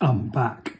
I'm back.